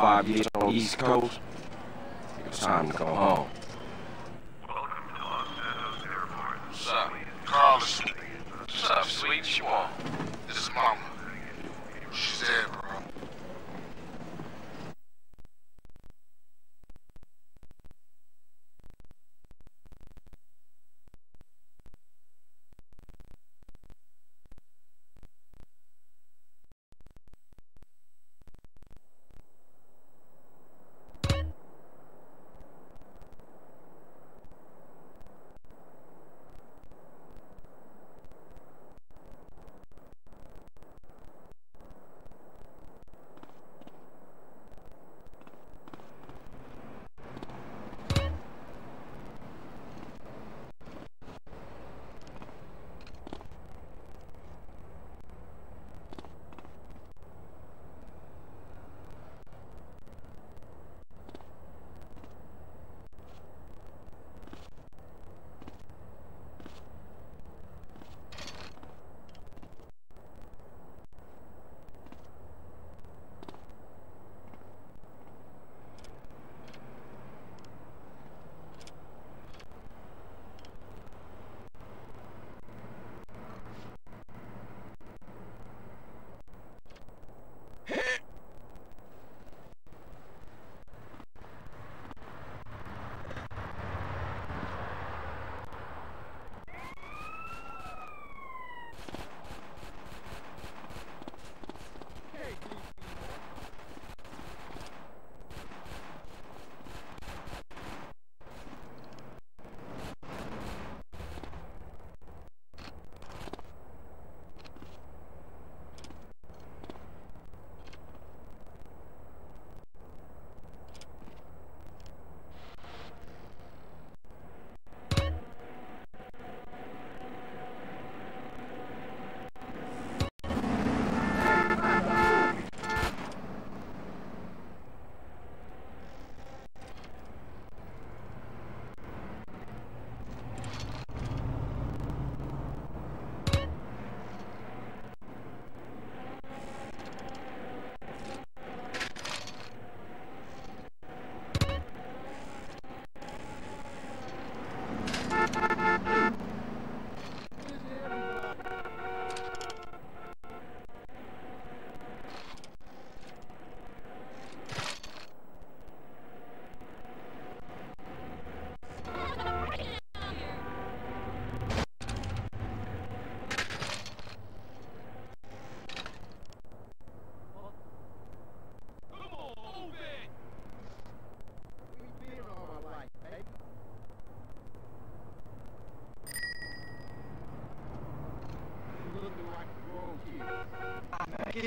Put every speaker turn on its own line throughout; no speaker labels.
five years on the East Coast, it was time to go home.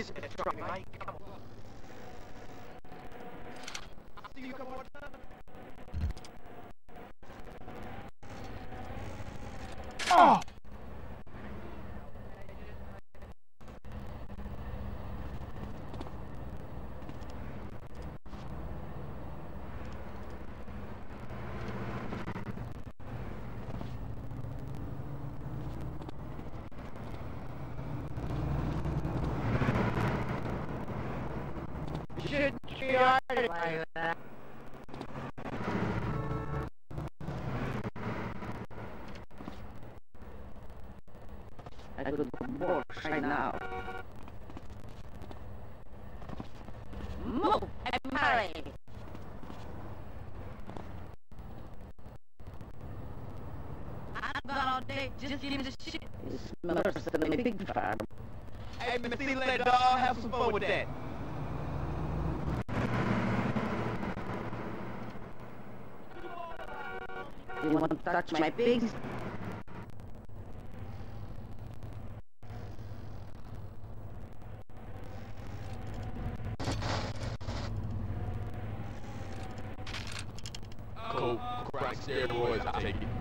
Kiss it, drop me, mate. Come on. See you come on. I could work right now. Move got all day, just give me the shit. It's a big farm. Hey, Miss Let dog, have some fun with that. You want to touch my pigs?
Coke, crack, steroids, I take it.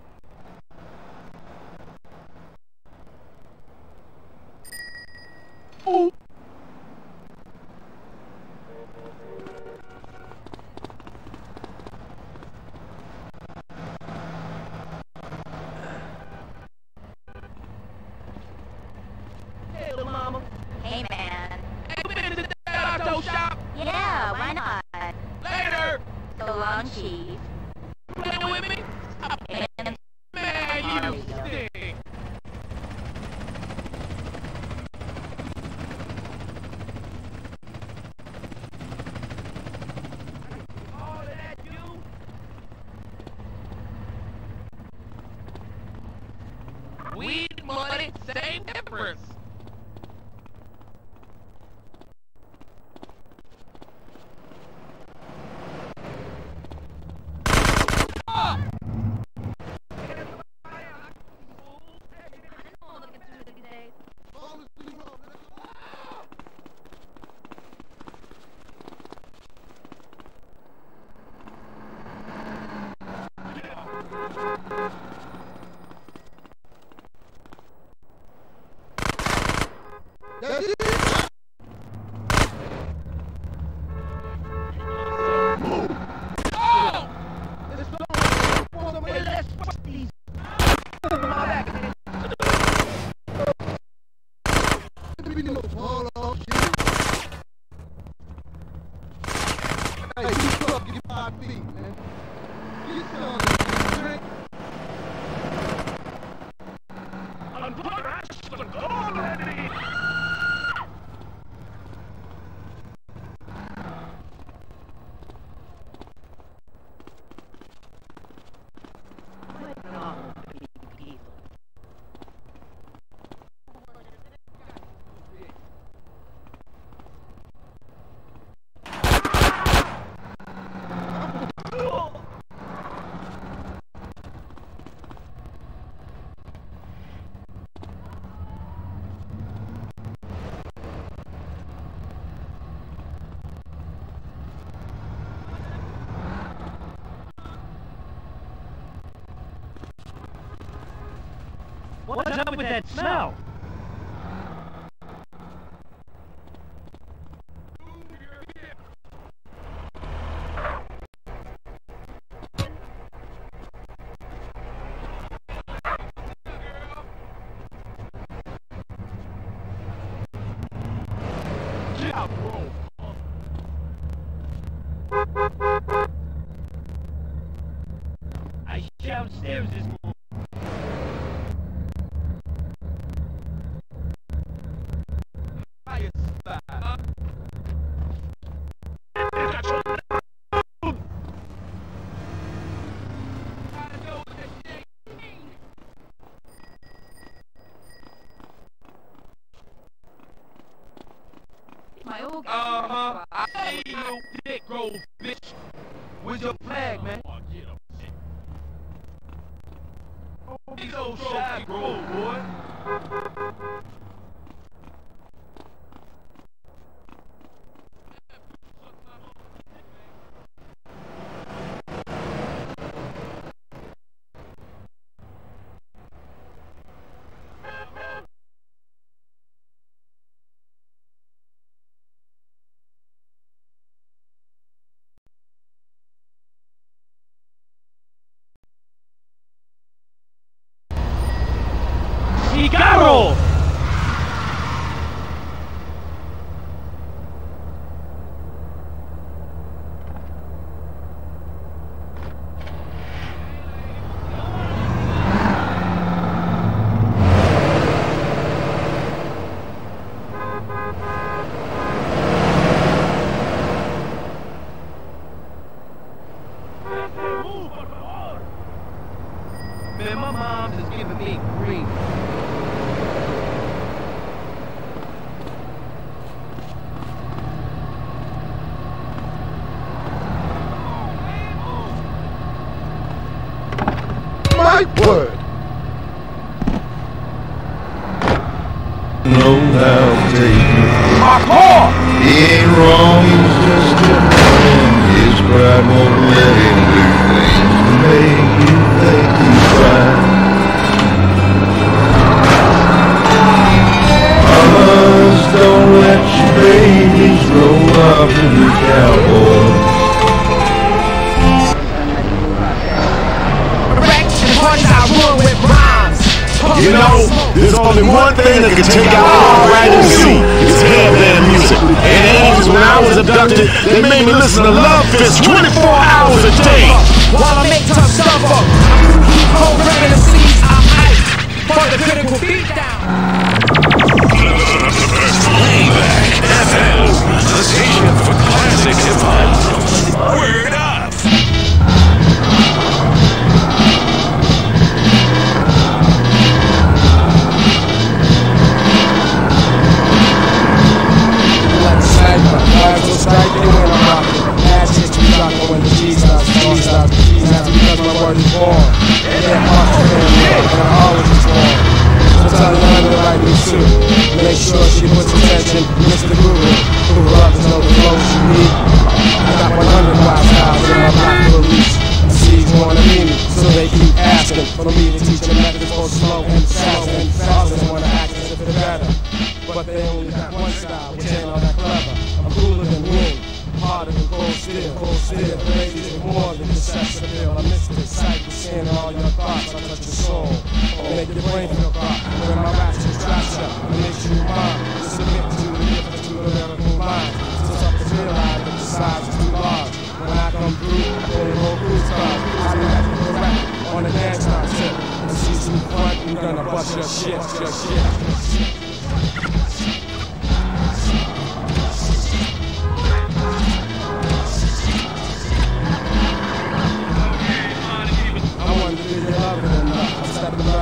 Same difference.
That's it.
What's up with that smell?
Man,
my mom is giving me grief. You
know, there's only one thing that can take out all see. It's headband music. And 80s when I was abducted, they made me listen to Love Fist 24 hours a day.
While I make tough stuff up, cold reminiscences, The
station for classic hip hop.
Steel, ladies with more than just sex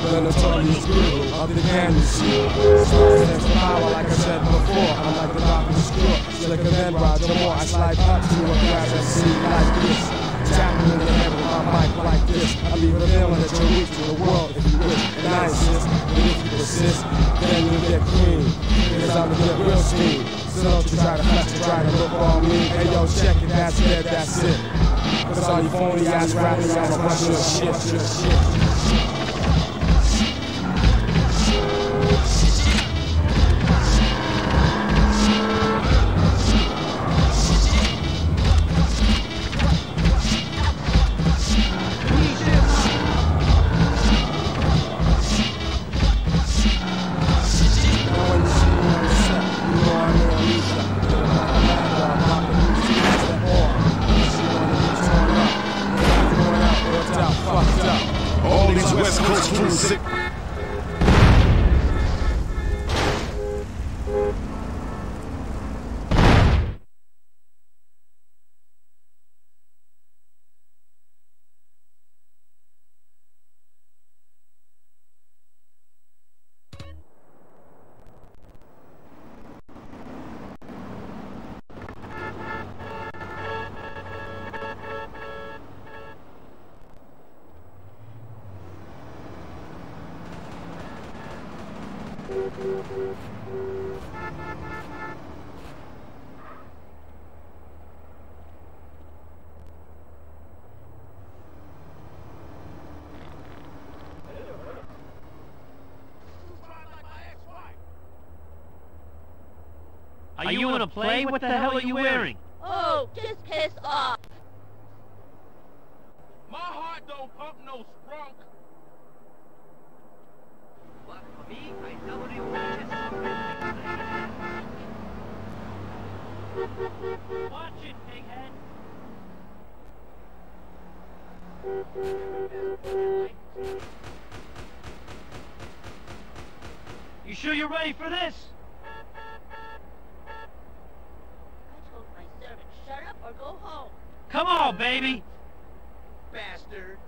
The notorious guru of the candy. Stands for power, like I said before. I'm like the doctor's straw, slicker than Roger Moore. I slide up to a grass and see like this. Tapping in the head with my mic like this. I be revealing that you're weak to the world if you wish. And I insist that if you persist, then you get cream. Because I'm the real steam. So don't you try to flex and try to look on me. Hey yo, check it, that's it, that's it. Cause all you phony ass rappers, I'ma bust your shit, your shit.
Are you in a play? What the hell are you wearing?
Oh, just piss off.
You sure you're ready for this?
I told my servant, shut up or go home.
Come on, baby.
Bastard.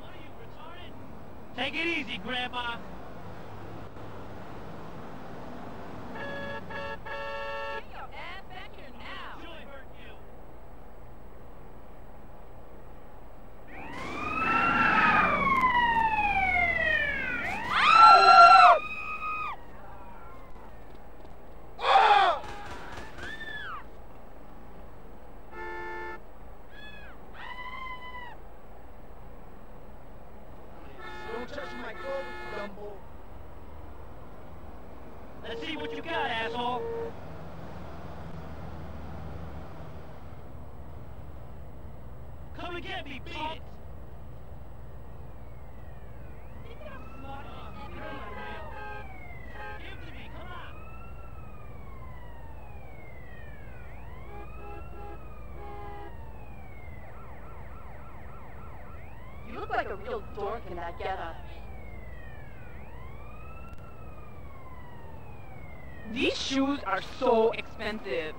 What are you, retarded? Take it easy, Grandma.
Get your ass back here now.
Really hurt you.
Don't touch my clothes, Dumbo.
Let's see what you got, asshole. Come and get me, beat it. Give it to me, come on.
You look like a real dork in that getup.
These shoes are so expensive.